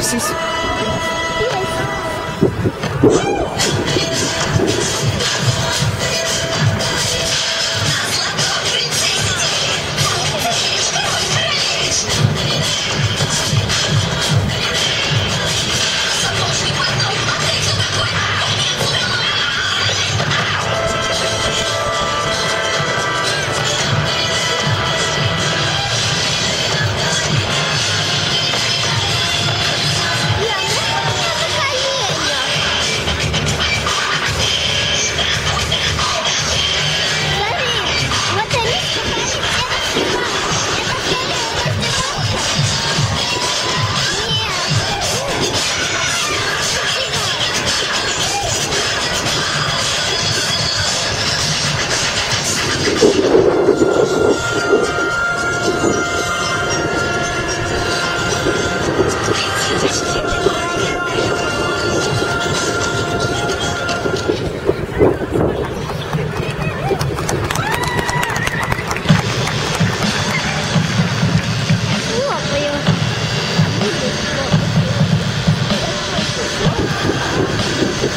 谢谢。